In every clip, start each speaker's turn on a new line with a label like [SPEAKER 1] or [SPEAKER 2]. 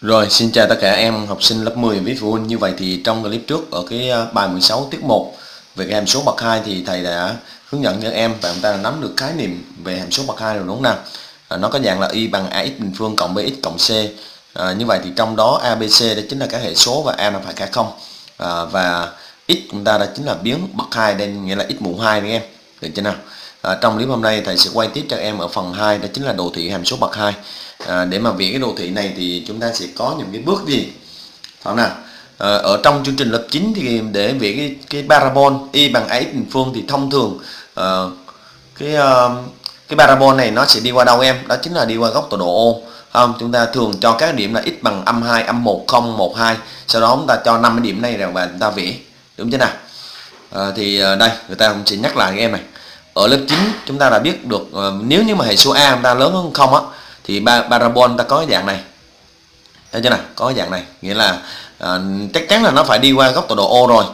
[SPEAKER 1] Rồi, xin chào tất cả em học sinh lớp 10 viết phụ huynh. Như vậy thì trong clip trước ở cái à, bài 16 tiết 1 về cái hàm số bậc 2 thì thầy đã hướng dẫn cho em và chúng ta đã nắm được khái niệm về hàm số bậc 2 rồi đúng không nào? À, nó có dạng là y bằng ax bình phương cộng bx cộng c. À, như vậy thì trong đó abc đó chính là các hệ số và a là phải cả không. À, và x chúng ta đã chính là biến bậc 2 đây nghĩa là x mũ 2 đấy em. Được chưa nào? À, trong clip hôm nay thầy sẽ quay tiếp cho em ở phần 2 đó chính là đồ thị hàm số bậc 2 à, để mà viết cái đồ thị này thì chúng ta sẽ có những cái bước gì? Phải nào? À, ở trong chương trình lớp 9 thì để viết cái, cái parabol y bằng ax bình phương thì thông thường à, cái à, cái parabol này nó sẽ đi qua đâu em? Đó chính là đi qua góc tọa độ ô. Không chúng ta thường cho các điểm là x bằng âm 2 âm 1 0 1 2 sau đó chúng ta cho 5 cái điểm này rồi và chúng ta vẽ. Đúng chưa nào? À, thì à, đây người ta cũng sẽ nhắc lại em này. Ở lớp 9 chúng ta đã biết được à, nếu như mà hệ số a chúng ta lớn hơn không á thì parabol ta có dạng này. Thấy chưa nào? Có dạng này. Nghĩa là à, chắc chắn là nó phải đi qua góc tọa độ O rồi.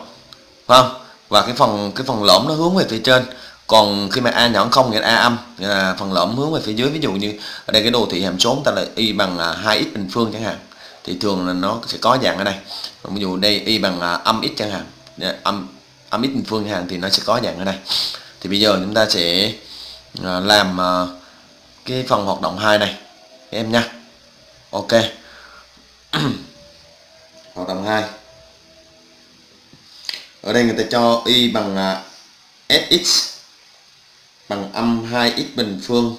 [SPEAKER 1] Phải không? Và cái phần cái phần lõm nó hướng về phía trên. Còn khi mà a nhỏ không nghĩa là a âm nghĩa là phần lõm hướng về phía dưới. Ví dụ như ở đây cái đồ thị hàm số chúng ta là y bằng à, 2x bình phương chẳng hạn. Thì thường là nó sẽ có dạng ở đây. Ví dụ đây y bằng à, âm x chẳng hạn. Dạ, âm âm x bình phương chẳng hạn thì nó sẽ có dạng ở đây. Thì bây giờ chúng ta sẽ à, làm cái phần hoạt động 2 này em nha. Ok. Hoạt động 2 ở đây người ta cho y bằng à, sx bằng âm 2x bình phương,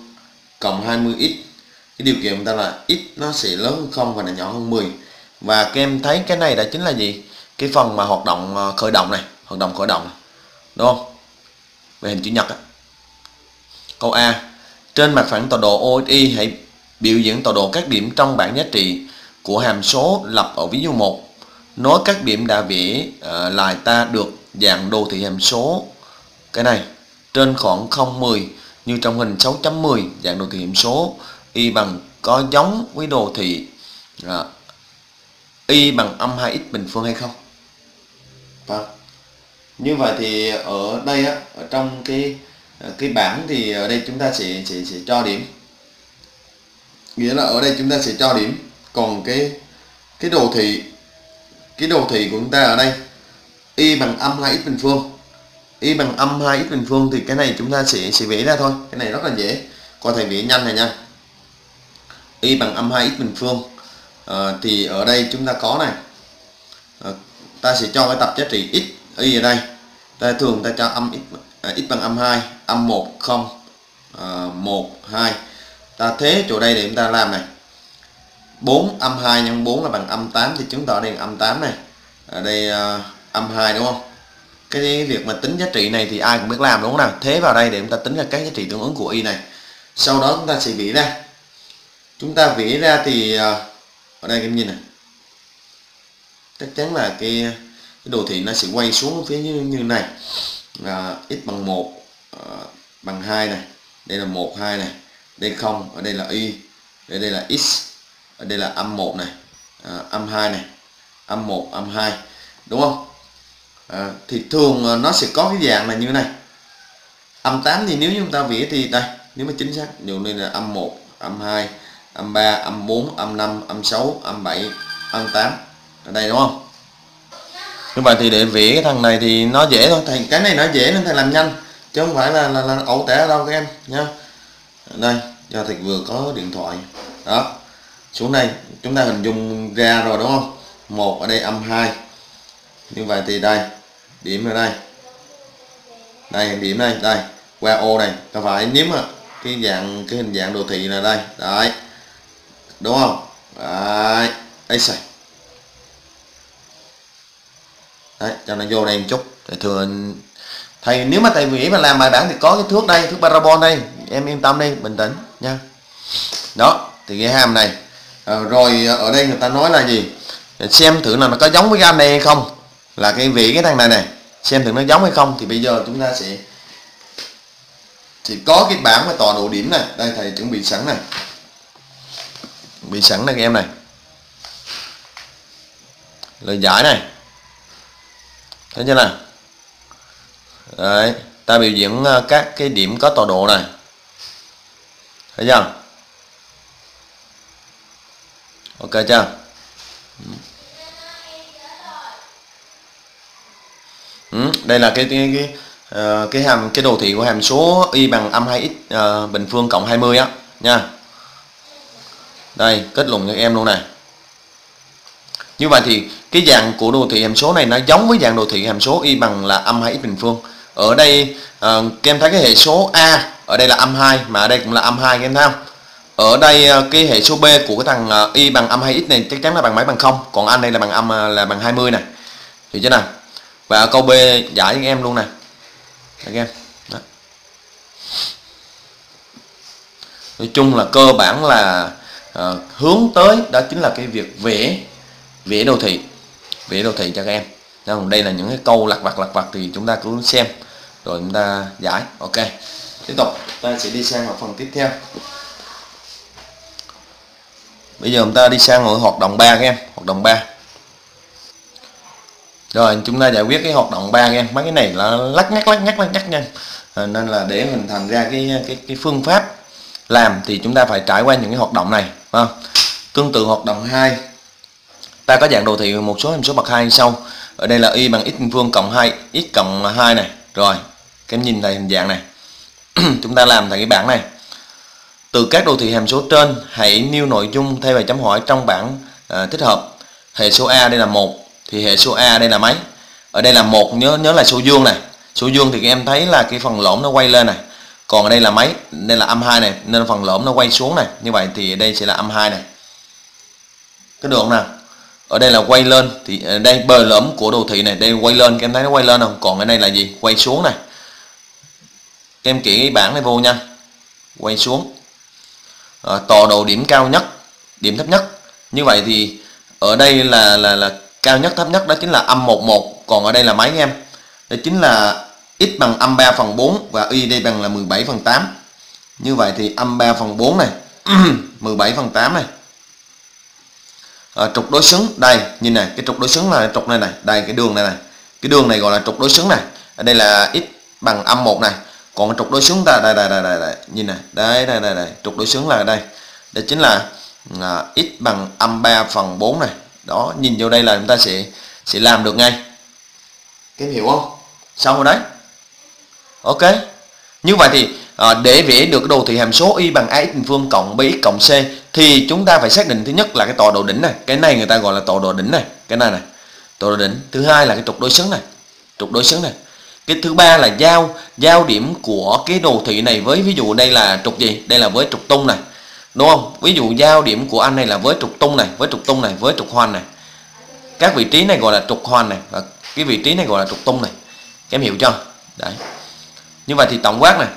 [SPEAKER 1] cộng 20x cái điều kiện của ta là x nó sẽ lớn hơn không và là nhỏ hơn 10 và các em thấy cái này đã chính là gì? Cái phần mà hoạt động à, khởi động này, hoạt động khởi động này. đúng không? Về hình chữ nhật á. Câu A, trên mặt phẳng tọa độ OXY hãy biểu diễn tọa độ các điểm trong bảng giá trị của hàm số lập ở ví dụ 1 nối các điểm đã vẽ uh, lại ta được dạng đồ thị hàm số. Cái này trên khoảng 0,10 như trong hình 6.10 dạng đồ thị hàm số. Y bằng có giống với đồ thị uh, y bằng âm 2x bình phương hay không? À. như vậy thì ở đây á ở trong cái ờ, cái bảng thì ở đây chúng ta sẽ sẽ sẽ cho điểm nghĩa là ở đây chúng ta sẽ cho điểm. Còn cái cái đồ thị cái đồ thị của chúng ta ở đây y bằng âm 2x bình phương. Y bằng âm 2x bình phương thì cái này chúng ta sẽ sẽ vẽ ra thôi. Cái này rất là dễ. Có thể vẽ nhanh này nha. Y bằng âm 2x bình phương. À, thì ở đây chúng ta có này. À, ta sẽ cho cái tập giá trị x y ở đây. Ta thường ta cho âm x, à, x bằng âm 2 âm 1 0 à, 1 2 ta thế chỗ đây để chúng ta làm này. 4 âm 2 nhân 4 là bằng âm 8 thì chứng tỏ đây là âm 8 này. Ở đây uh, âm 2 đúng không? Cái việc mà tính giá trị này thì ai cũng biết làm đúng không nào? Thế vào đây để chúng ta tính ra các giá trị tương ứng của y này. Sau đó chúng ta sẽ vẽ ra. Chúng ta vẽ ra thì uh, ở đây em nhìn này. Chắc chắn là cái, cái đồ thị nó sẽ quay xuống phía như, như này. Là x bằng 1 uh, à, bằng 2 này. Đây là 1 2 này đây không ở đây là y. Ở đây là x. Ở đây là âm 1 này. À, âm 2 này. Âm 1 âm 2 đúng không? À, thì thường à, nó sẽ có cái dạng là như này. Âm 8 thì nếu như chúng ta vẽ thì đây nếu mà chính xác dụ đây là âm 1 âm 2 âm 3 âm 4 âm 5 âm 6 âm 7 âm 8 ở đây đúng không? Như vậy thì để vẽ cái thằng này thì nó dễ thôi. Thầy cái này nó dễ nên thầy làm nhanh chứ không phải là là, là ẩu tẻ đâu các em nha đây cho thầy vừa có điện thoại. Đó, xuống đây, chúng ta hình dung ra rồi đúng không? Một ở đây âm 2 như vậy thì đây, điểm ở đây. Đây, điểm đây đây. Qua ô này có phải nếu mà cái dạng, cái hình dạng đồ thị là đây. Đấy. Đúng không? Đấy. Ấy xài. Đấy, cho nó vô đây một chút. Thì thường thầy, nếu mà thầy nghĩ mà làm bài bản thì có cái thước đây, thước parabol đây em yên tâm đi bình tĩnh nha. Đó thì cái hàm này. À, rồi ờ, ở đây người ta nói là gì? Xem thử là nó có giống với cái anh này hay không. Là cái vị cái thằng này này. Xem thử nó giống hay không thì bây giờ chúng ta sẽ chỉ có cái bảng và tọa độ điểm này. Đây thầy chuẩn bị sẵn này. Bị sẵn này các em này. Lời giải này. Thấy chưa nào? Đấy ta biểu diễn ờ, các cái điểm có tọa độ này thấy chưa? Ok chưa? Ừ, đây là cái cái cái, uh, cái hàm cái đồ thị của hàm số y bằng âm 2x uh, ờ, bình phương cộng 20 á nha. Đây kết luận cho em luôn này. Như vậy thì cái dạng của đồ thị hàm số này nó giống với dạng đồ thị hàm số y bằng là âm 2x bình phương. Ở đây ờ, uh, em thấy cái hệ số a ở đây là âm 2 mà ở đây cũng là âm 2 các em thấy không? Ở đây ờ, cái hệ số b của cái thằng ờ, y bằng âm 2x này chắc chắn là bằng mấy bằng không còn anh đây là bằng âm ờ, là bằng 20 này hiểu chưa nào? Và câu b giải cho em luôn nè. Các em? Đó. nói chung là cơ bản là à, hướng tới đó chính là cái việc vẽ vẽ đồ thị vẽ đồ thị cho các em. Đây là những cái câu lặt vặt lặt vặt thì chúng ta cứ xem rồi chúng ta giải. Ok tiếp tục ta sẽ đi sang vào phần tiếp theo. Bây giờ chúng ta đi sang ở hoạt động 3 các em hoạt động 3 rồi chúng ta giải quyết cái hoạt động 3 em mấy cái này là lắc nhắc lắc nhắc lắc nhắc nha. À, nên là để hình thành ra cái cái cái phương pháp làm thì chúng ta phải trải qua những cái hoạt động này không? tương tự hoạt động 2 ta có dạng đồ thị một số hàm số bậc hai sau. Ở đây là y bằng x phương cộng 2 x cộng 2 này. Rồi các em nhìn thấy hình dạng này. chúng ta làm thành cái bảng này. Từ các đồ thị hàm số trên hãy nêu nội dung thay vào chấm hỏi trong bảng à, thích hợp. Hệ số a đây là một thì hệ số a đây là mấy? Ở đây là một nhớ nhớ là số dương này. Số dương thì các em thấy là cái phần lõm nó quay lên này. Còn ở đây là mấy? Đây là âm 2 này nên phần lõm nó quay xuống này. Như vậy thì đây sẽ là âm 2 này. Cái đường nào? Ở đây là quay lên thì ờ, đây bờ lõm của đồ thị này đây quay lên các em thấy nó quay lên không? Còn ở đây là gì? Quay xuống này các em kỹ cái bảng này vô nha. Quay xuống. Ờ, à, tọa độ điểm cao nhất điểm thấp nhất. Như vậy thì ở đây là là là cao nhất thấp nhất đó chính là âm 11 còn ở đây là mấy em. Đó chính là x bằng âm 3 phần 4 và y đây bằng là 17 phần 8 như vậy thì âm 3 phần 4 này 17 phần 8 này. À, trục đối xứng đây nhìn này cái trục đối xứng là trục này này đây cái đường này này. Cái đường này gọi là trục đối xứng này. Ở đây là x bằng âm 1 này còn trục đối xứng ta đây đây đây đây, đây. nhìn này đây đây đây đây. Trục đối xứng là đây. Đây chính là à, x bằng âm 3 phần 4 này. Đó nhìn vô đây là chúng ta sẽ sẽ làm được ngay. Cái em hiểu không? Xong rồi đấy. Ok. Như vậy thì à, để vẽ được cái đồ thị hàm số y bằng ax bình phương cộng bx cộng c thì chúng ta phải xác định thứ nhất là cái tọa độ đỉnh này. Cái này người ta gọi là tọa độ đỉnh này. Cái này này. Tọa độ đỉnh. Thứ hai là cái trục đối xứng này. Trục đối xứng này cái thứ ba là giao giao điểm của cái đồ thị này với, ví dụ đây là trục gì? Đây là với trục tung này, đúng không? Ví dụ giao điểm của anh này là với trục tung này, với trục tung này, với trục hoành này. Các vị trí này gọi là trục hoành này và cái vị trí này gọi là trục tung này. Em hiểu chưa? Đấy. Như vậy thì tổng quát này.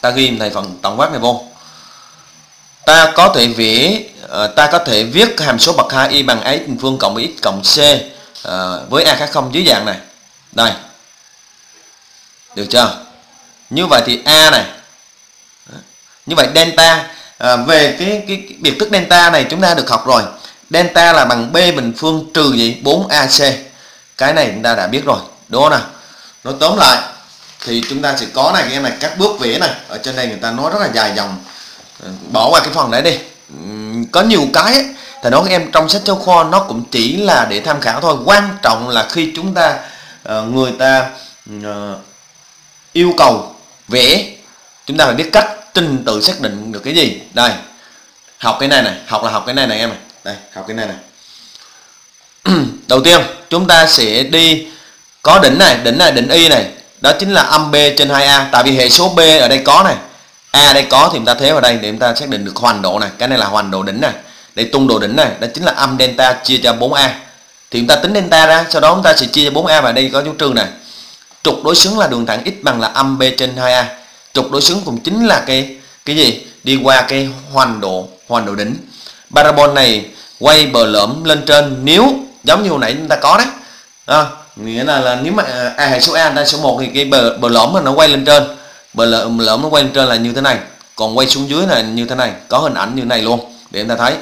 [SPEAKER 1] Ta ghi thành phần tổng quát này vô. Ta có thể vẽ ờ, ta có thể viết hàm số bậc hai y bằng x bình phương cộng x cộng c ờ, với a khác không dưới dạng này. Đây được chưa? Như vậy thì a này như vậy delta à, về cái, cái, cái biệt thức delta này chúng ta được học rồi. Delta là bằng b bình phương trừ gì? 4ac cái này chúng ta đã biết rồi. Đúng không nào? Nói tóm lại thì chúng ta sẽ có này cái này các bước vẽ này. Ở trên đây người ta nói rất là dài dòng. Ừ, bỏ qua cái phần đấy đi. Ừ, có nhiều cái ấy, thì nói em trong sách giáo khoa nó cũng chỉ là để tham khảo thôi. Quan trọng là khi chúng ta ờ, người ta ờ, yêu cầu vẽ. Chúng ta phải biết cách trình tự xác định được cái gì. Đây, học cái này này, học là học cái này này em này đây, học cái này này. Đầu tiên, chúng ta sẽ đi, có đỉnh này đỉnh này, đỉnh y này. Đó chính là âm b trên 2a tại vì hệ số b ở đây có này. A đây có thì chúng ta thế vào đây để chúng ta xác định được hoàn độ này. Cái này là hoàn độ đỉnh này đây tung độ đỉnh này. Đó chính là âm delta chia cho 4a thì chúng ta tính delta ra, sau đó chúng ta sẽ chia cho 4a và đây có dấu trừ này trục đối xứng là đường thẳng x bằng là âm b trên 2a trục đối xứng cũng chính là cái cái gì? Đi qua cái hoàn độ hoàn độ đỉnh. Parabol này quay bờ lõm lên trên nếu giống như hồi nãy chúng ta có đấy. À, nghĩa là, là nếu mà a hệ số a ta số 1 thì cái bờ bờ lõm mà nó quay lên trên. Bờ lõm, lõm nó quay lên trên là như thế này. Còn quay xuống dưới là như thế này. Có hình ảnh như thế này luôn để chúng ta thấy.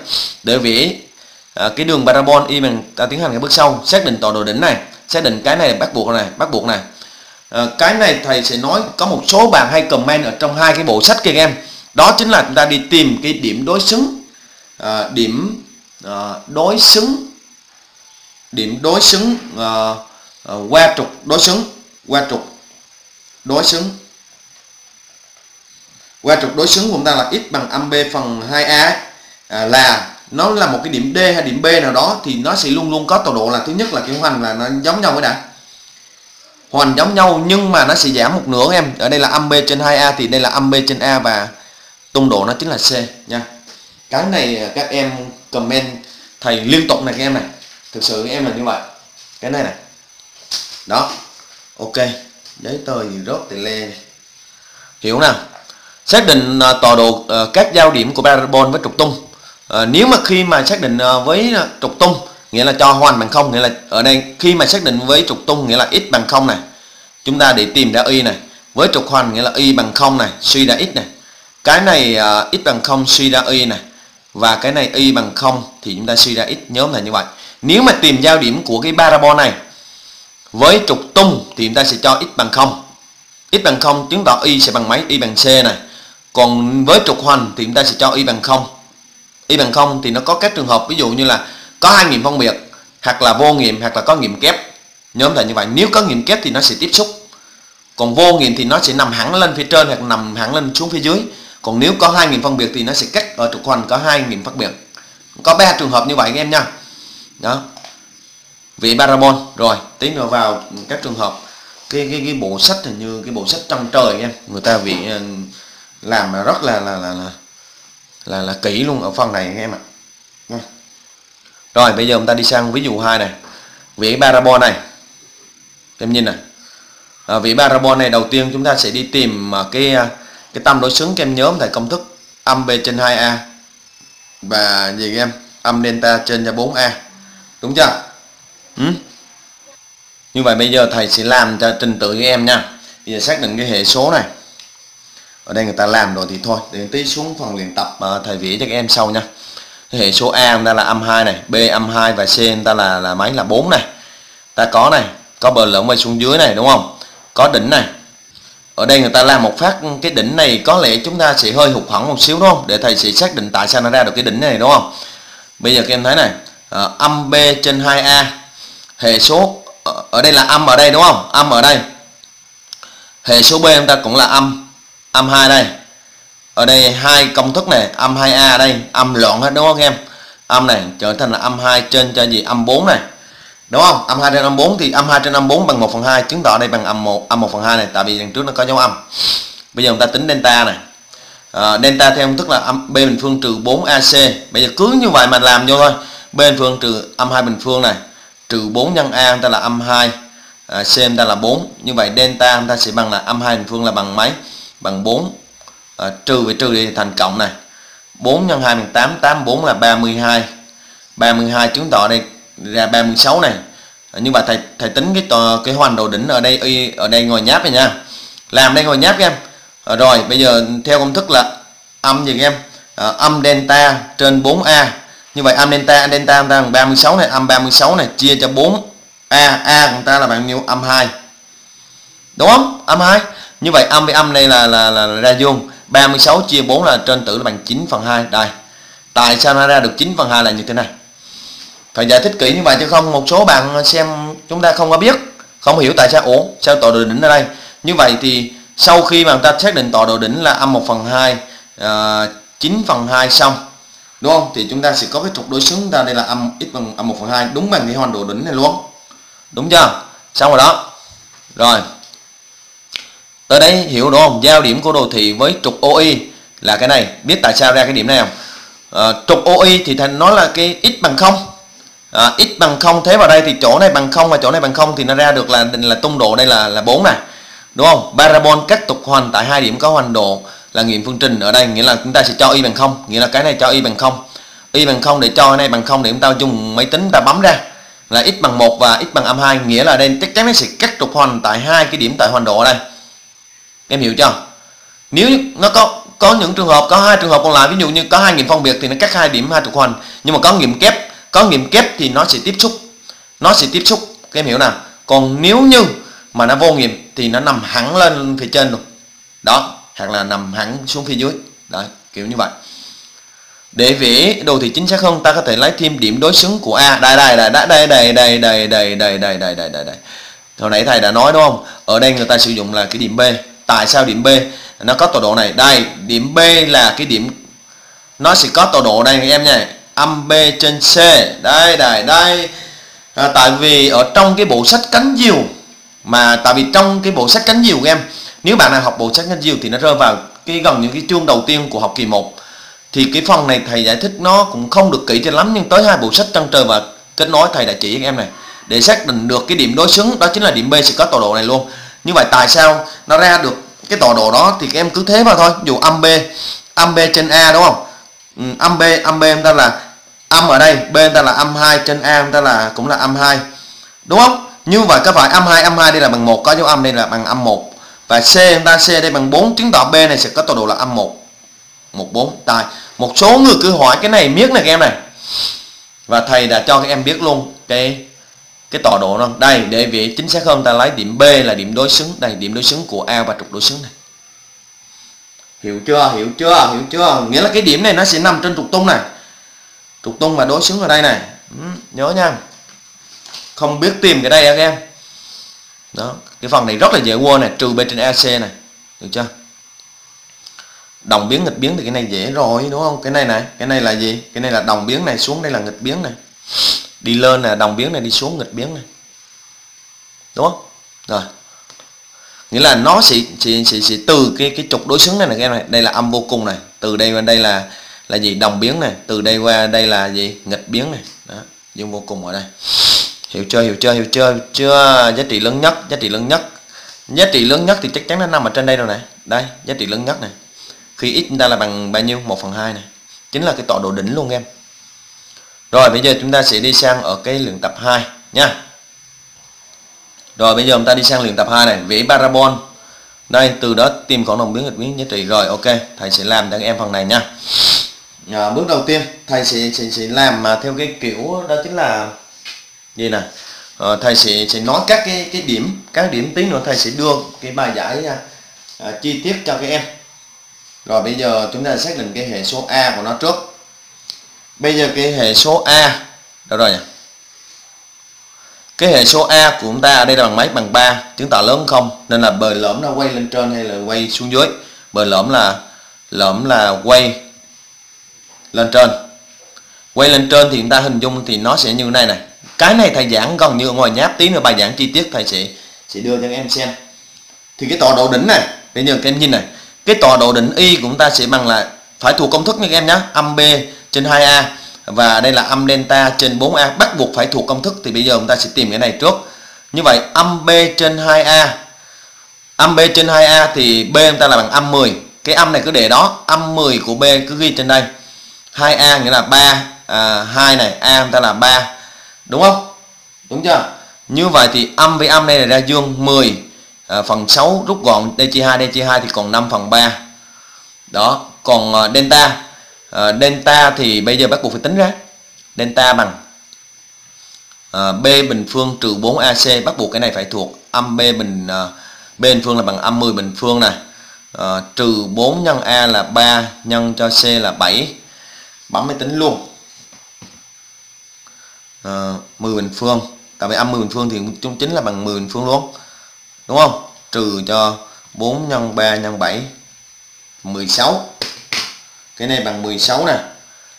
[SPEAKER 1] Để vẽ à, cái đường parabol y bằng ta tiến hành cái bước sau. Xác định tọa độ đỉnh này. Xác định cái này bắt buộc này bắt buộc này à, cái này thầy sẽ nói có một số bạn hay comment ở trong hai cái bộ sách kia em. Đó chính là chúng ta đi tìm cái điểm đối xứng. À, điểm à, đối xứng. Điểm đối xứng à, à, qua trục đối xứng. Qua trục đối xứng. Qua trục đối xứng của chúng ta là x bằng âm b phần 2a à, là nó là một cái điểm D hay điểm B nào đó thì nó sẽ luôn luôn có tọa độ là thứ nhất là cái hoành là nó giống nhau với đã. Hoàn giống nhau nhưng mà nó sẽ giảm một nửa em. Ở đây là âm B trên 2A thì đây là âm B trên A và tung độ nó chính là C nha. Cái này các em comment thầy liên tục này các em này. Thực sự em là như vậy. Cái này này. Đó. Ok. Giấy tờ gì rốt thì lê này. hiểu nào? Xác định uh, tọa độ uh, các giao điểm của parabol với trục tung. Uh, nếu mà khi mà xác định uh, với uh, trục tung nghĩa là cho hoành bằng không nghĩa là ở đây khi mà xác định với trục tung nghĩa là x bằng không này chúng ta để tìm ra y này. Với trục hoành nghĩa là y bằng không này suy ra x này. Cái này à, uh, x bằng không suy ra y này. Và cái này y bằng không thì chúng ta suy ra x nhóm là như vậy. Nếu mà tìm giao điểm của cái parabol này với trục tung thì chúng ta sẽ cho x bằng không. X bằng không chứng tỏ y sẽ bằng mấy? Y bằng c này. Còn với trục hoành thì chúng ta sẽ cho y bằng không. Y bằng không thì nó có các trường hợp ví dụ như là có hai nghiệm phân biệt hoặc là vô nghiệm hoặc là có nghiệm kép. Nhóm là như vậy nếu có nghiệm kép thì nó sẽ tiếp xúc. Còn vô nghiệm thì nó sẽ nằm hẳn lên phía trên hoặc nằm hẳn lên xuống phía dưới. Còn nếu có hai nghiệm phân biệt thì nó sẽ cách ở trục hoành có hai nghiệm phân biệt. Có ba trường hợp như vậy các em nha. Đó. Vị parabol. Rồi tiến vào vào các trường hợp. Cái cái cái bộ sách hình như cái bộ sách trong trời em. Người ta vị ờ, làm rất là là là là là, là kỹ luôn ở phần này anh em ạ rồi bây giờ chúng ta đi sang ví dụ 2 này. Vĩ parabol này. Em nhìn này. Ờ, à, vĩ parabol này đầu tiên chúng ta sẽ đi tìm ờ, cái ờ, cái tâm đối xứng kem nhóm tại công thức âm b trên 2a và gì em? Âm delta trên cho 4a đúng chưa? Ừ? như vậy bây giờ thầy sẽ làm cho trình tự với em nha. Bây giờ xác định cái hệ số này. Ở đây người ta làm rồi thì thôi để tí xuống phần luyện tập mà thầy vẽ cho các em sau nha cái hệ số A chúng ta là âm 2 này B âm 2 và C chúng ta là là mấy là 4 này. Ta có này có bờ lẫn về xuống dưới này đúng không? Có đỉnh này. Ở đây người ta làm một phát cái đỉnh này có lẽ chúng ta sẽ hơi hụt hẫng một xíu đúng không? Để thầy sẽ xác định tại sao nó ra được cái đỉnh này đúng không? Bây giờ các em thấy này à, âm B trên 2A hệ số ờ, ở đây là âm ở đây đúng không? Âm ở đây. Hệ số B chúng ta cũng là âm âm 2 đây ở đây hai công thức này âm 2A đây âm loạn hết đúng không em? Âm này trở thành là âm 2 trên cho gì? Âm 4 này đúng không? Âm 2 trên âm 4 thì âm 2 trên âm 4 bằng 1 phần 2 chứng tỏ đây bằng âm 1 âm 1 phần 2 này tại vì đằng trước nó có dấu âm. Bây giờ chúng ta tính delta này. À, delta theo công thức là âm b bình phương trừ 4 ac bây giờ cứ như vậy mà làm vô thôi. B bình phương trừ âm 2 bình phương này trừ 4 nhân a chúng ta là âm 2 à, ờ, c chúng ta là 4 như vậy delta chúng ta sẽ bằng là âm 2 bình phương là bằng mấy? Bằng 4 à, trừ về trừ đi thành cộng này. 4 x 2 bằng 8 84 là 32 32 chứng tỏ đây ra 36 này. À, nhưng mà thầy thầy tính cái tòa, cái hoành đồ đỉnh ở đây y ở đây ngồi nháp này nha. Làm đây ngồi nháp em. À, rồi bây giờ theo công thức là âm gì em? À, âm delta trên 4a như vậy âm delta delta ta bằng 36 này âm 36 này chia cho 4 a. A của ta là bằng nhiêu? Âm 2 đúng không? Âm 2 như vậy âm với âm đây là là, là, là ra vuông. 36 chia 4 là trên tử là bằng 9 phần 2 đây. Tại sao nó ra được 9 phần 2 là như thế này? Phải giải thích kỹ như vậy chứ không một số bạn xem chúng ta không có biết không hiểu tại sao. Ủa sao tọa độ đỉnh ở đây? Như vậy thì sau khi mà chúng ta xác định tọa độ đỉnh là âm 1 phần 2 uh, 9 phần 2 xong đúng không? Thì chúng ta sẽ có cái trục đối xứng ta đây là âm x bằng âm 1 phần 2 đúng bằng cái hoàn độ đỉnh này luôn. Đúng chưa? Xong rồi đó. Rồi tới đây hiểu đúng không? Giao điểm của đồ thị với trục OI là cái này. Biết tại sao ra cái điểm này không? À, trục OI thì thành nó là cái x bằng không. À, x bằng không thế vào đây thì chỗ này bằng không và chỗ này bằng không thì nó ra được là là tung độ đây là là 4 này đúng không? Parabol cắt trục hoành tại hai điểm có hoành độ là nghiệm phương trình ở đây nghĩa là chúng ta sẽ cho y bằng không. Nghĩa là cái này cho y bằng không. Y bằng không để cho cái này bằng không để chúng ta dùng máy tính ta bấm ra là x bằng 1 và x bằng âm 2 nghĩa là đây chắc chắn nó sẽ cắt trục hoành tại hai cái điểm tại hoành độ ở đây em hiểu chưa nếu nó có có những trường hợp có hai trường hợp còn lại ví dụ như có hai nghiệm phân biệt thì nó cắt hai điểm hai trục hoành nhưng mà có nghiệm kép có nghiệm kép thì nó sẽ tiếp xúc nó sẽ tiếp xúc các em hiểu nào còn nếu như mà nó vô nghiệm thì nó nằm hẳn lên phía trên luôn đó hoặc là nằm hẳn xuống phía dưới đấy kiểu như vậy để vẽ đồ thị chính xác hơn ta có thể lấy thêm điểm đối xứng của a đây đây đây đây đây đây đây đây đây đây đây đây đây đây hồi nãy thầy đã nói đúng không ở đây người ta sử dụng là cái điểm B tại sao điểm B? Nó có tọa độ này. Đây điểm B là cái điểm nó sẽ có tọa độ đây các em nha âm B trên C. Đây đây đây. À, tại vì ở trong cái bộ sách cánh diều mà tại vì trong cái bộ sách cánh diều em nếu bạn nào học bộ sách cánh diều thì nó rơi vào cái gần những cái chương đầu tiên của học kỳ 1 thì cái phần này thầy giải thích nó cũng không được kỹ cho lắm nhưng tới hai bộ sách trăng trời và kết nối thầy đã chỉ với em này. Để xác định được cái điểm đối xứng đó chính là điểm B sẽ có tọa độ này luôn như vậy tại sao nó ra được cái tọa độ đó thì các em cứ thế mà thôi dù âm B âm B trên A đúng không? Ừ, âm B âm B chúng ta là âm ở đây B ta là âm 2 trên A chúng ta là cũng là âm 2 đúng không? Như vậy có phải âm 2 âm 2 đây là bằng 1 có dấu âm đây là bằng âm 1 và C chúng ta C đây bằng 4 chứng tỏ B này sẽ có tọa độ là âm 1 14 tài một số người cứ hỏi cái này miết này các em này. Và thầy đã cho các em biết luôn cái cái tọa độ nó đây để vị chính xác hơn ta lấy điểm B là điểm đối xứng. Đây điểm đối xứng của A và trục đối xứng này. Hiểu chưa? Hiểu chưa? Hiểu chưa? Nghĩa là cái điểm này nó sẽ nằm trên trục tung này. Trục tung và đối xứng ở đây này. Ừ, nhớ nha. Không biết tìm cái đây các em. Đó cái phần này rất là dễ quên này trừ b trên ac này. Được chưa? Đồng biến nghịch biến thì cái này dễ rồi đúng không? Cái này này cái này là gì? Cái này là đồng biến này xuống đây là nghịch biến này đi lên là đồng biến này đi xuống nghịch biến này. Đúng không? Rồi. Nghĩa là nó sẽ sẽ, sẽ, sẽ từ cái cái trục đối xứng này này cái này. Đây là âm vô cùng này. Từ đây qua đây là là gì? Đồng biến này. Từ đây qua đây là gì? Nghịch biến này. Đó. Dương vô cùng ở đây. Hiểu chưa hiểu chưa hiểu chưa hiểu chưa? Giá trị lớn nhất giá trị lớn nhất. Giá trị lớn nhất thì chắc chắn nó nằm ở trên đây rồi này. Đây giá trị lớn nhất này. Khi x chúng ta là bằng bao nhiêu? 1 phần 2 này. Chính là cái tọa độ đỉnh luôn em rồi bây giờ chúng ta sẽ đi sang ở cái luyện tập 2 nha. Rồi bây giờ chúng ta đi sang luyện tập 2 này vẽ parabol. Đây từ đó tìm khoảng đồng biến nghịch biến giá trị. Rồi ok thầy sẽ làm cho các em phần này nha. À, bước đầu tiên thầy sẽ, sẽ, sẽ làm mà theo cái kiểu đó chính là gì nè? À, thầy sẽ sẽ nói các cái cái điểm các điểm tí nữa. Thầy sẽ đưa cái bài giải à, à, chi tiết cho các em. Rồi bây giờ chúng ta xác định cái hệ số A của nó trước bây giờ cái hệ số A, đâu rồi nhỉ? Cái hệ số A của chúng ta ở đây là bằng mấy? Bằng 3 chứng tỏ lớn không? Nên là bờ lõm nó quay lên trên hay là quay xuống dưới? Bờ lõm là lõm là quay lên trên. Quay lên trên thì chúng ta hình dung thì nó sẽ như thế này này. Cái này thầy giảng gần như ngoài nháp tí nữa, bài giảng chi tiết thầy sẽ sẽ đưa cho các em xem. Thì cái tọa độ đỉnh này bây giờ các em nhìn này. Cái tọa độ đỉnh y của chúng ta sẽ bằng là, phải thuộc công thức nha các em nhé âm b trên 2a và đây là âm delta trên 4a bắt buộc phải thuộc công thức thì bây giờ chúng ta sẽ tìm cái này trước. Như vậy âm b trên 2a âm b trên 2a thì b chúng ta là bằng âm 10 cái âm này cứ để đó. Âm 10 của b cứ ghi trên đây. 2a nghĩa là 3 à, 2 này a chúng ta là 3 đúng không? Đúng chưa? Như vậy thì âm với âm đây là ra dương 10 à, phần 6 rút gọn đây chia 2 đây chia 2 thì còn 5 phần 3 đó còn à, delta uh, delta thì bây giờ bắt buộc phải tính ra. Delta bằng uh, b bình phương trừ 4 ac bắt buộc cái này phải thuộc âm b bình uh, b bình phương là bằng âm 10 bình phương này uh, trừ 4 nhân a là 3 nhân cho c là 7 bấm máy tính luôn. Uh, 10 bình phương. Tại vì âm 10 bình phương thì chúng chính là bằng 10 bình phương luôn. Đúng không? Trừ cho 4 nhân 3 nhân 7 16 cái này bằng 16 nè.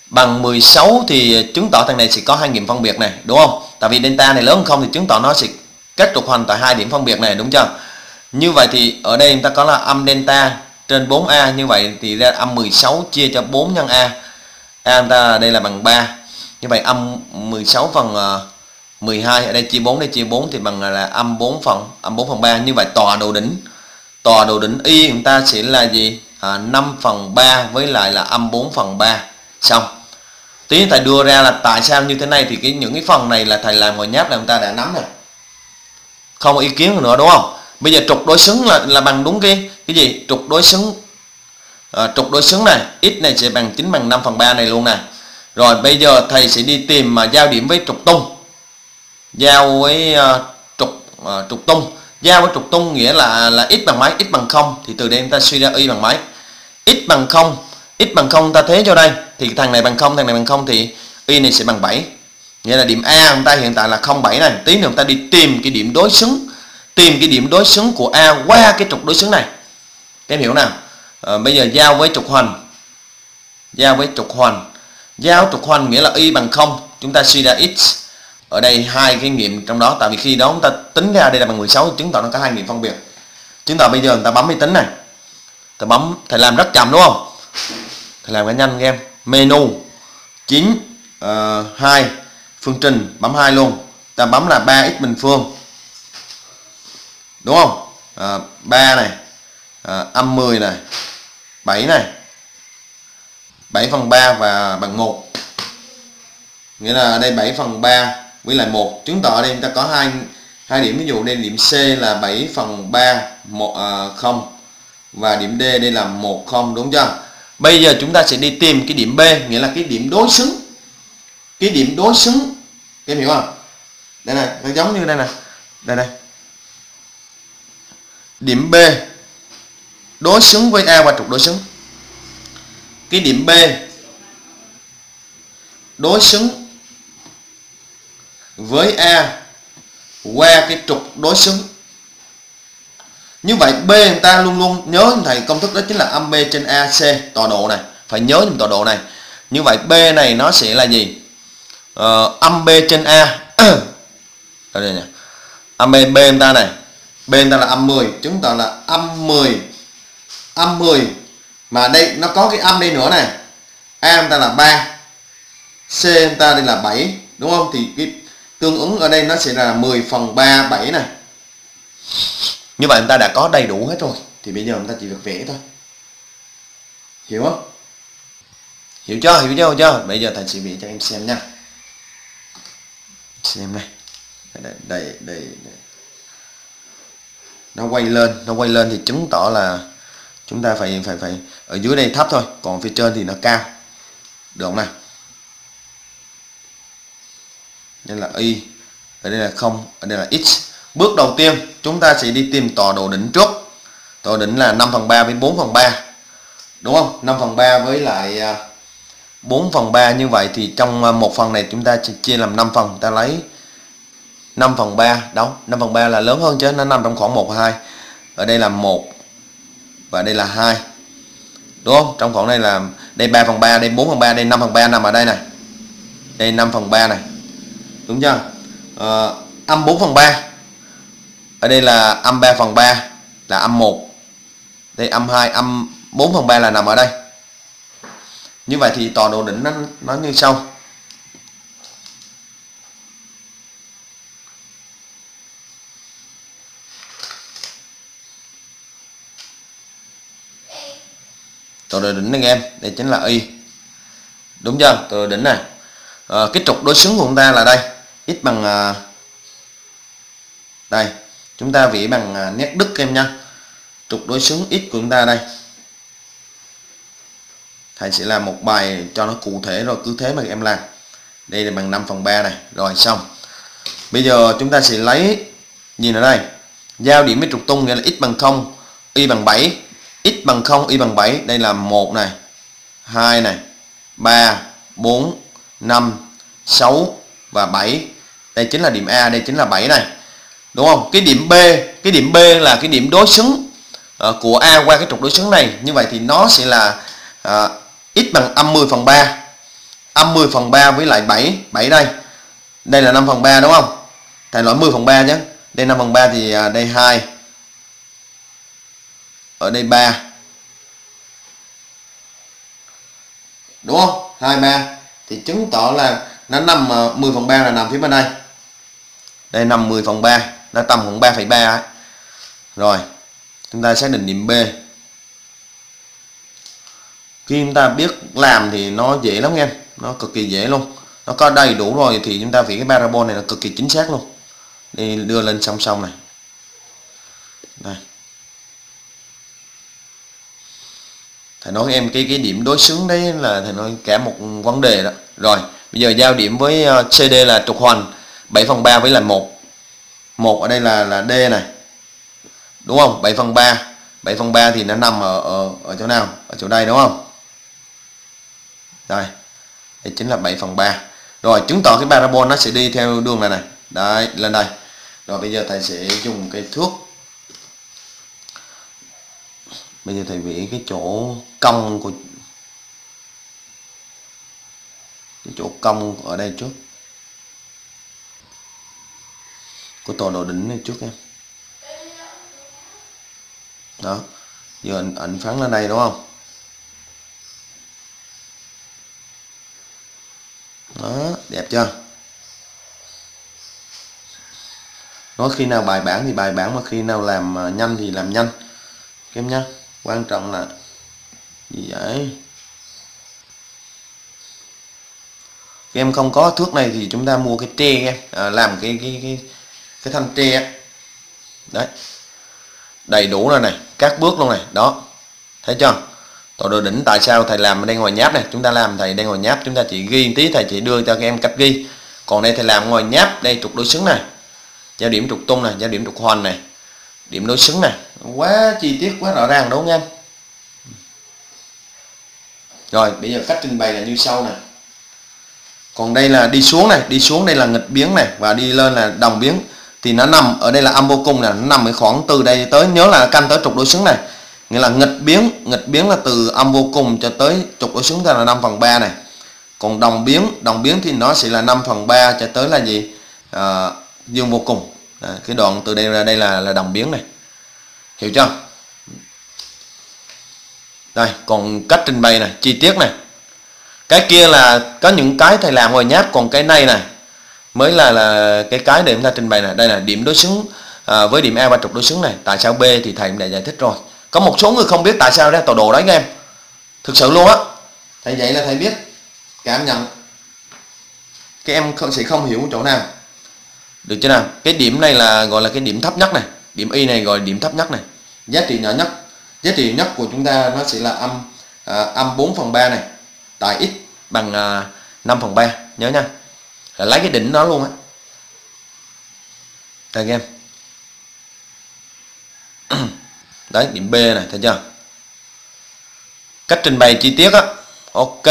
[SPEAKER 1] Bằng 16 thì chứng tỏ thằng này sẽ có hai nghiệm phân biệt này, đúng không? Tại vì delta này lớn hơn không thì chứng tỏ nó sẽ kết trục hoành tại hai điểm phân biệt này, đúng chưa? Như vậy thì ở đây chúng ta có là âm delta trên 4a như vậy thì ra âm 16 chia cho 4 nhân a. A chúng ta, đây là bằng 3 như vậy âm 16 phần ờ, 12 ở đây chia 4 đây, chia 4 thì bằng là âm 4 phần, âm 4 phần 3 như vậy tọa độ đỉnh tọa độ đỉnh y chúng ta sẽ là gì? À, 5 phần 3 với lại là âm 4 phần 3 xong. Tí thầy đưa ra là tại sao như thế này thì cái những cái phần này là thầy làm hồi nháp là chúng ta đã nắm rồi. Không có ý kiến nữa đúng không? Bây giờ trục đối xứng là là bằng đúng cái cái gì? Trục đối xứng. À, trục đối xứng này x này sẽ bằng chính bằng 5 phần 3 này luôn nè. Rồi bây giờ thầy sẽ đi tìm mà giao điểm với trục tung. Giao với uh, trục uh, trục tung. Giao với trục tung nghĩa là là x bằng mấy x bằng không. Thì từ đây chúng ta suy ra y bằng mấy x bằng không x bằng không ta thế cho đây. Thì thằng này bằng không thằng này bằng không thì y này sẽ bằng 7 nghĩa là điểm A chúng ta hiện tại là 07 này. Tí nữa chúng ta đi tìm cái điểm đối xứng tìm cái điểm đối xứng của A qua cái trục đối xứng này. Em hiểu nào? À, bây giờ giao với trục hoành. Giao với trục hoành. Giao trục hoành nghĩa là y bằng không. Chúng ta suy ra x. Ở đây hai cái nghiệm trong đó. Tại vì khi đó chúng ta tính ra đây là bằng 16 chứng tỏ nó có hai nghiệm phân biệt. Chứng tỏ bây giờ người ta bấm máy tính này thầy bấm thầy làm rất chậm đúng không? Thầy làm cái nhanh em. Menu 9 uh, 2 phương trình bấm hai luôn. Ta bấm là 3x bình phương. Đúng không? Ờ, à, 3 này. À, âm 10 này. 7 này. 7 phần 3 và bằng 1 nghĩa là ở đây 7 phần 3 với lại 1 chứng tỏ ở đây chúng ta có hai hai điểm. Ví dụ đây điểm C là 7 phần 3 1 à, 0 và điểm D đây là 1 0 đúng chưa? Bây giờ chúng ta sẽ đi tìm cái điểm B, nghĩa là cái điểm đối xứng. Cái điểm đối xứng em hiểu không? Đây này, nó giống như đây này đây này. Điểm B, đối xứng với A và trục đối xứng. Cái điểm B, đối xứng với A qua cái trục đối xứng như vậy B người ta luôn luôn nhớ thầy công thức đó chính là âm B trên AC tọa độ này. Phải nhớ những tọa độ này. Như vậy B này nó sẽ là gì? Ờ, âm B trên A. Ở đây nè. Âm B B người ta này. B người ta là âm 10 chúng ta là âm 10 âm 10 mà đây nó có cái âm đây nữa này. A người ta là 3 C người ta đây là 7 đúng không? Thì cái tương ứng ở đây nó sẽ là 10 phần 3 7 này như vậy người ta đã có đầy đủ hết rồi thì bây giờ người ta chỉ việc vẽ thôi. Hiểu không? Hiểu chưa? Hiểu chưa? Chưa? Bây giờ thầy sẽ vẽ cho em xem nha. Xem này. Đây đây đây, đây. nó quay lên nó quay lên thì chứng tỏ là chúng ta phải phải phải ở dưới đây thấp thôi còn phía trên thì nó cao. Được không nào? Đây là y ở đây là không ở đây là x bước đầu tiên chúng ta sẽ đi tìm tọa độ đỉnh trước. Tọa đỉnh là 5 phần 3 với 4 phần 3 đúng không? 5 phần 3 với lại à, 4 phần 3 như vậy thì trong à, một phần này chúng ta chia làm 5 phần. Ta lấy 5 phần 3 Đó 5 phần 3 là lớn hơn chứ nó nằm trong khoảng 1 2 ở đây là 1 và đây là 2 đúng không? Trong khoảng này là đây 3 phần 3 đây 4 phần 3 đây 5 phần 3 nằm ở đây này. Đây 5 phần 3 này đúng chưa? À, âm 4 phần 3 ở đây là âm 3 phần 3 là âm 1 đây âm 2 âm 4 phần 3 là nằm ở đây. Như vậy thì tọa độ đỉnh nó, nó như sau. Tọa độ đỉnh anh em đây chính là y. Đúng chưa? Tọa độ đỉnh này. À, cái trục đối xứng của chúng ta là đây. X bằng à, đây chúng ta vẽ bằng à, nét đứt em nha trục đối xứng x của chúng ta đây. Thầy sẽ làm một bài cho nó cụ thể rồi cứ thế mà em làm. Đây là bằng 5 phần 3 này. Rồi, xong. Bây giờ chúng ta sẽ lấy, nhìn ở đây. Giao điểm với trục tung nghĩa là x bằng 0 y bằng 7 x bằng 0 y bằng 7 đây là 1 này 2 này 3 4 5 6 và 7 đây chính là điểm A, đây chính là 7 này đúng không? Cái điểm B cái điểm B là cái điểm đối xứng uh, của A qua cái trục đối xứng này. Như vậy thì nó sẽ là uh, x bằng âm 10 phần 3 âm 10 phần 3 với lại 7 7 đây. Đây là 5 phần 3 đúng không? Thầy nói 10 phần 3 nhé. Đây 5 phần 3 thì uh, đây 2 ở đây 3 đúng không? 2 3 thì chứng tỏ là nó nằm 10 phần 3 là nằm phía bên đây. Đây nằm 10 phần 3 nó tầm khoảng 3,3 rồi chúng ta xác định điểm B. Khi chúng ta biết làm thì nó dễ lắm em nó cực kỳ dễ luôn. Nó có đầy đủ rồi thì chúng ta vì cái parabol này là cực kỳ chính xác luôn. Đi đưa lên song song này. Đây. Thầy nói em cái cái điểm đối xứng đấy là thầy nói cả một vấn đề đó. Rồi bây giờ giao điểm với ờ, CD là trục hoành 7 phần 3 với là 1 1 ở đây là là D này. Đúng không? 7 phần 3 7 phần 3 thì nó nằm ở, ở, ở chỗ nào? Ở chỗ đây đúng không? Đây. Đây chính là 7 phần 3 rồi chứng tỏ cái parabol nó sẽ đi theo đường này này. Đấy lên đây. Rồi bây giờ thầy sẽ dùng cái thước. Bây giờ thầy vẽ cái chỗ cong của cái chỗ cong ở đây trước. Của tọa độ đỉnh này trước em. Đó giờ ảnh, ảnh phán lên đây đúng không? Đó đẹp chưa? Nói khi nào bài bản thì bài bản mà khi nào làm à, nhanh thì làm nhanh. Em nhá quan trọng là gì vậy? Em không có thước này thì chúng ta mua cái tre em à, làm cái cái cái cái thanh tre đấy. Đầy đủ rồi này, các bước luôn này. Đó. Thấy chưa? Tọa độ đỉnh tại sao thầy làm đang đây ngồi nháp này. Chúng ta làm thầy đang ngồi nháp, chúng ta chỉ ghi tí, thầy chỉ đưa cho các em cách ghi. Còn đây thầy làm ngồi nháp, đây trục đối xứng này. Giao điểm trục tung này, giao điểm trục hoành này. Điểm đối xứng này. Quá chi tiết, quá rõ ràng đúng không em? Rồi, bây giờ cách trình bày là như sau này. Còn đây là đi xuống này, đi xuống đây là nghịch biến này. Và đi lên là đồng biến thì nó nằm ở đây là âm vô cùng này nó nằm ở khoảng từ đây tới nhớ là canh tới trục đối xứng này. Nghĩa là nghịch biến nghịch biến là từ âm vô cùng cho tới trục đối xứng là 5 phần 3 này. Còn đồng biến đồng biến thì nó sẽ là 5 phần 3 cho tới là gì? À, dương vô cùng. À, cái đoạn từ đây ra đây là là đồng biến này. Hiểu chưa? Đây còn cách trình bày này chi tiết này. Cái kia là có những cái thầy làm ngoài nháp còn cái này này mới là là cái cái để chúng ta trình bày này đây là điểm đối xứng à, với điểm A ba trục đối xứng này. Tại sao B thì thầy cũng đã giải thích rồi. Có một số người không biết tại sao ra tọa độ đấy các em. Thực sự luôn á. Thầy vậy là thầy biết. Cảm nhận. Các em không sẽ không hiểu chỗ nào. Được chưa nào? Cái điểm này là gọi là cái điểm thấp nhất này. Điểm y này gọi là điểm thấp nhất này. Giá trị nhỏ nhất. Giá trị nhất của chúng ta nó sẽ là âm à, âm 4 phần 3 này. Tại x bằng à, 5 phần 3 nhớ nha là lấy cái đỉnh đó luôn á. Được em. Đấy, điểm B này, thấy chưa? Cách trình bày chi tiết á. Ok.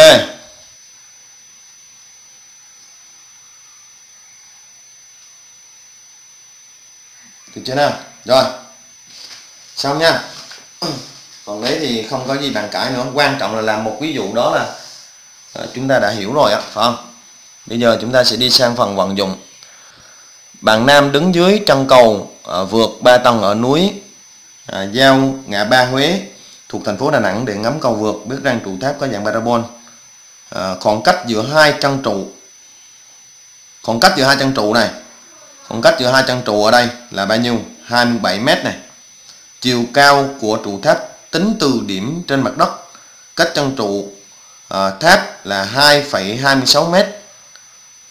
[SPEAKER 1] Được chưa nào? Rồi. Xong nha. Còn đấy thì không có gì bàn cãi nữa. Quan trọng là làm một ví dụ đó là à, chúng ta đã hiểu rồi á, phải không? Bây giờ chúng ta sẽ đi sang phần vận dụng. Bạn nam đứng dưới chân cầu à, vượt ba tầng ở núi à, giao ngã ba Huế thuộc thành phố Đà Nẵng để ngắm cầu vượt. Biết rằng trụ tháp có dạng parabol. À, khoảng cách giữa hai chân trụ. Khoảng cách giữa hai chân trụ này. Khoảng cách giữa hai chân trụ ở đây là bao nhiêu? 27 mét này. Chiều cao của trụ tháp tính từ điểm trên mặt đất. Cách chân trụ à, tháp là 2,26 mét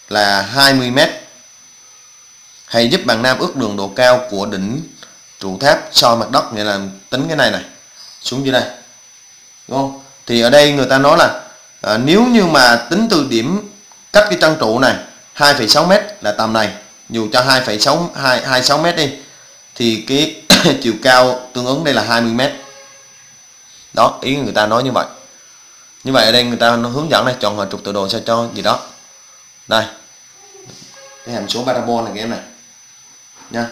[SPEAKER 1] là 20 mét hãy giúp bạn nam ước đường độ cao của đỉnh trụ tháp so mặt đất. Nghĩa là tính cái này này xuống dưới đây đúng không? Thì ở đây người ta nói là à, nếu như mà tính từ điểm cách cái chân trụ này 2,6 mét là tầm này dù cho 2,6 26 mét đi thì cái chiều cao tương ứng đây là 20 mét. Đó ý người ta nói như vậy. Như vậy ở đây người ta hướng dẫn này chọn hình trục tự đồ sao cho gì đó đây. Cái hàm số parabol này các em này. Nha.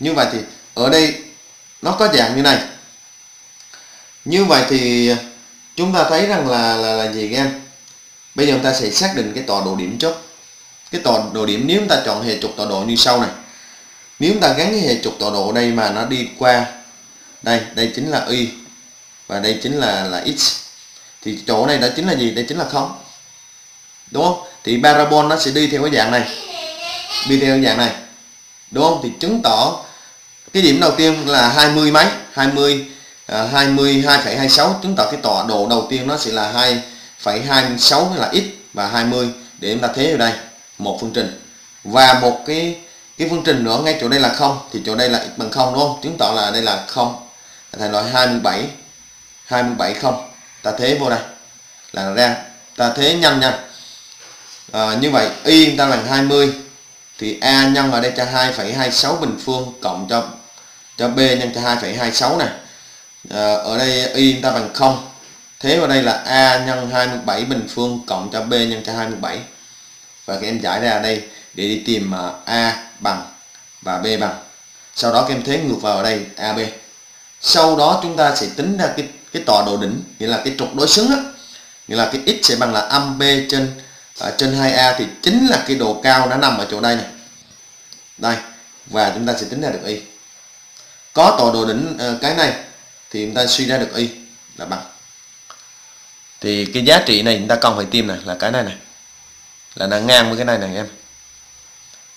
[SPEAKER 1] Như vậy thì ở đây nó có dạng như này. Như vậy thì chúng ta thấy rằng là là, là gì các em bây giờ chúng ta sẽ xác định cái tọa độ điểm trước. Cái tọa độ điểm nếu chúng ta chọn hệ trục tọa độ như sau này. Nếu chúng ta gắn cái hệ trục tọa độ đây mà nó đi qua đây đây chính là y và đây chính là là x thì chỗ này đó chính là gì? Đây chính là không. Đúng không? Thì parabol nó sẽ đi theo cái dạng này. Đi theo cái dạng này. Đúng không? Thì chứng tỏ cái điểm đầu tiên là 20 mấy? 20 à, 22,26 chứng tỏ cái tọa độ đầu tiên nó sẽ là 2,26 là x và 20 để chúng ta thế ở đây một phương trình. Và một cái cái phương trình nữa ngay chỗ đây là không thì chỗ đây là x bằng không đúng không? Chứng tỏ là đây là không. Thầy nói 27 27 không. Ta thế vô đây. Là ra. Ta thế nhanh nha à, như vậy y ta bằng 20 thì a nhân ở đây cho 2,26 bình phương cộng cho cho b nhân cho 2,26 này à, ở đây y ta bằng 0 thế vào đây là a nhân 27 bình phương cộng cho b nhân cho 27 và các em giải ra đây để đi tìm ờ, a bằng và b bằng. Sau đó các em thế ngược vào ở đây ab sau đó chúng ta sẽ tính ra cái cái tọa độ đỉnh nghĩa là cái trục đối xứng á. Nghĩa là cái x sẽ bằng là âm b trên ở trên 2a thì chính là cái độ cao nó nằm ở chỗ đây này. Đây, và chúng ta sẽ tính ra được y. Có tọa độ đỉnh ờ, cái này thì chúng ta suy ra được y là bằng. Thì cái giá trị này chúng ta cần phải tìm này là cái này này. Là nó ngang với cái này này em.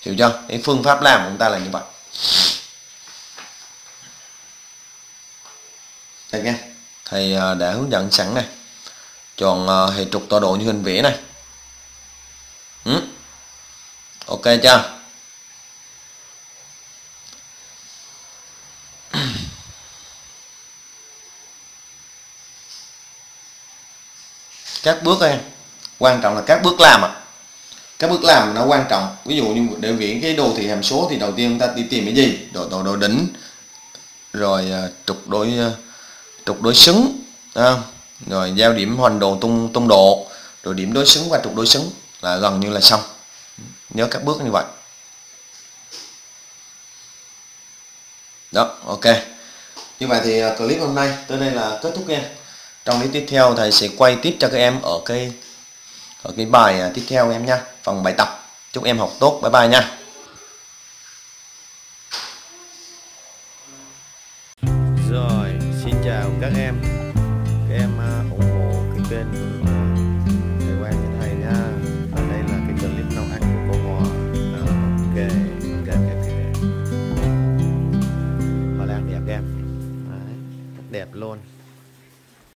[SPEAKER 1] Hiểu chưa? Cái phương pháp làm của chúng ta là như vậy. Đây nha. Thầy ờ, đã hướng dẫn sẵn này. Chọn ờ, hệ trục tọa độ như hình vẽ này ừ. ok chưa? Các bước em quan trọng là các bước làm ạ. À. các bước làm nó quan trọng. Ví dụ như để viễn cái đồ thị hàm số thì đầu tiên chúng ta đi tìm cái gì? Đồ đồ đồ đỉnh. Rồi à, trục đối à, trục đối xứng à, rồi giao điểm hoành đồ tung tung độ. Rồi điểm đối xứng và trục đối xứng là gần như là xong. Nhớ các bước như vậy. Đó, ok. Như vậy thì à, clip hôm nay tới đây là kết thúc nha. Trong clip tiếp theo, thầy sẽ quay tiếp cho các em ở cái ở cái bài à, tiếp theo em nha. Phần bài tập. Chúc em học tốt. Bye bye nha.